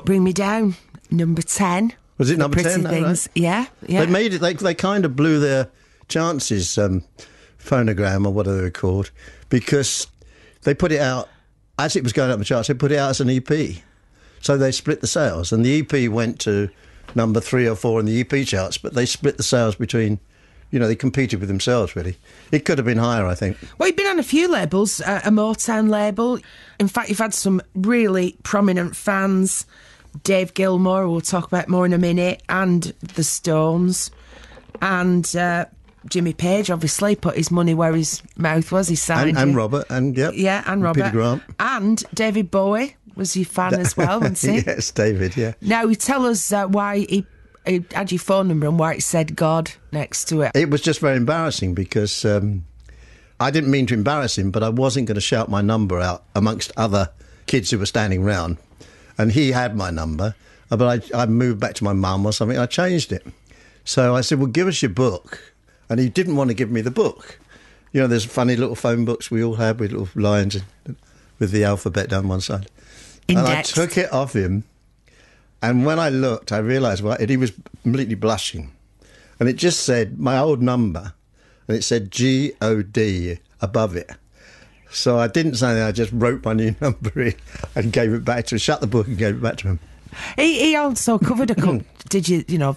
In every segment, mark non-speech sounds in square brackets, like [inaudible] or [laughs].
Bring Me Down, number 10. Was it number Pretty 10? that right? Things. Yeah, yeah. They made it. They they kind of blew their chances. Um, phonogram or whatever they're called, because they put it out as it was going up the charts. They put it out as an EP, so they split the sales, and the EP went to number three or four in the EP charts. But they split the sales between. You know, they competed with themselves, really. It could have been higher, I think. Well, you've been on a few labels, uh, a Motown label. In fact, you've had some really prominent fans. Dave Gilmour, we'll talk about more in a minute, and the Stones, and uh, Jimmy Page. Obviously, put his money where his mouth was. He signed And, and you. Robert, and yep, yeah, and Robert, Peter Grant. and David Bowie was your fan as well, [laughs] wasn't he? yes, David. Yeah. Now, tell us uh, why he had your phone number and why it said God next to it. It was just very embarrassing because um, I didn't mean to embarrass him, but I wasn't going to shout my number out amongst other kids who were standing round. And he had my number, uh, but I, I moved back to my mum or something. I changed it. So I said, Well, give us your book. And he didn't want to give me the book. You know, there's funny little phone books we all have with little lines with the alphabet down one side. And I took it off him. And when I looked, I realised well, he was completely blushing. And it just said my old number, and it said G O D above it. So I didn't say that, I just wrote my new [laughs] number in and gave it back to him, shut the book and gave it back to him. He, he also covered a couple. [laughs] did you, you know,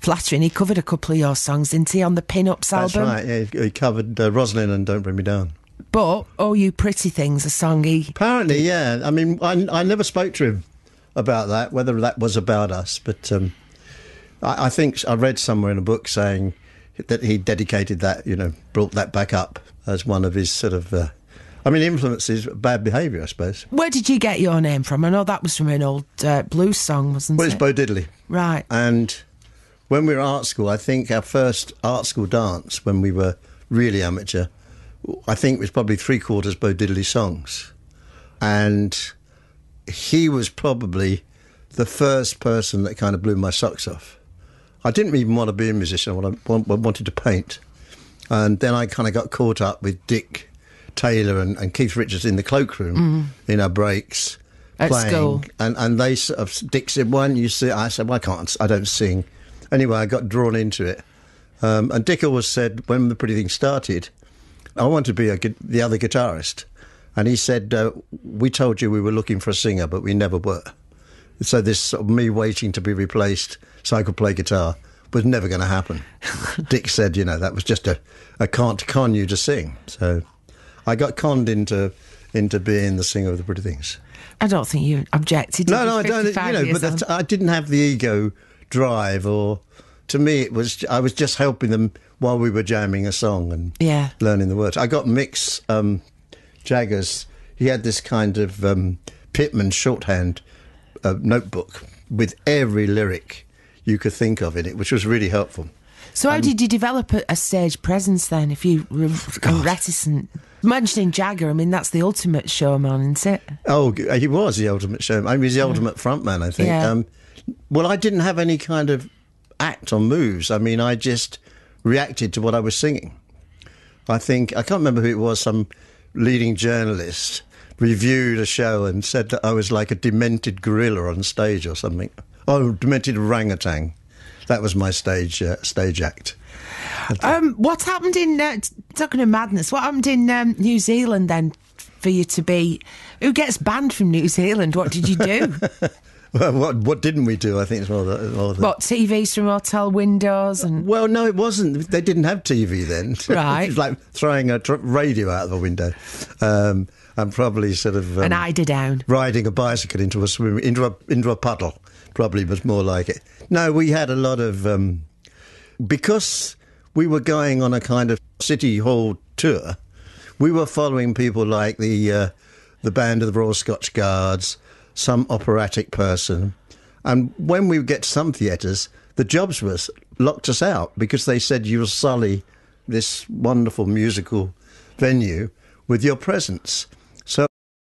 flattering? He covered a couple of your songs, didn't he, on the Pin-Ups album? That's right, yeah, he- he covered uh, Rosalyn and Don't Bring Me Down. But Oh You Pretty Things, a song he. Apparently, yeah. I mean, I, I never spoke to him about that, whether that was about us, but um, I, I think I read somewhere in a book saying that he dedicated that, you know, brought that back up as one of his sort of, uh, I mean, influences bad behaviour, I suppose. Where did you get your name from? I know that was from an old uh, blues song, wasn't Well, it's it? Bo Diddley. right. And when we were at art school, I think our first art school dance, when we were really amateur, I think was probably three quarters Bo Diddley songs. And he was probably the first person that kind of blew my socks off. I didn't even want to be a musician, I wa- wa- wanted to paint. And then I kind of got caught up with Dick Taylor and, and Keith Richards in the cloakroom in our breaks. At playing. school. And, and they sort of, Dick said, why don't you sing? I said, well, I can't, I don't sing. Anyway, I got drawn into it. Um, and Dick always said, when the Pretty Thing started, I want to be a, the other guitarist. And he said, uh, we told you we were looking for a singer, but we never were. So this sort of me waiting to be replaced so I could play guitar was never going to happen. [laughs] Dick said, you know, that was just a, a can't con you to sing. So I got conned into into being the singer of the Pretty Things. I don't think you objected. No, you? no, I don't. You know, but that's, on. I didn't have the ego drive, or to me, it was I was just helping them while we were jamming a song and Yeah. learning the words. I got Mick's um, Jaggers. He had this kind of um, Pitman shorthand uh, notebook with every lyric you could think of in it, which was really helpful. So how did you develop a, a stage presence then? If you were reticent, mentioning Jagger, I mean that's the ultimate showman, isn't it? Oh, he was the ultimate showman. I mean, he was the ultimate frontman, I think. Yeah. Um, well, I didn't have any kind of act or moves. I mean, I just reacted to what I was singing. I think, I can't remember who it was, some leading journalist reviewed a show and said that I was like a demented gorilla on stage or something. Oh, demented orangutan. That was my stage uh, stage act. Um, what happened in uh, talking of madness? What happened in um, New Zealand then for you to be? Who gets banned from New Zealand? What did you do? [laughs] Well, what what didn't we do? I think it's more the, more the what TVs from hotel windows and Well, no, it wasn't. They didn't have TV then. [laughs] Right. it was like throwing a tr- radio out of a window, um, and probably sort of um, an eider down. riding a bicycle into a swim into a into a puddle. Probably was more like it. No, we had a lot of um, because we were going on a kind of city hall tour. We were following people like the uh, the band of the Royal Scotch Guards, some operatic person, and when we get to some theatres, the jobs was locked us out because they said you'll sully this wonderful musical venue with your presence.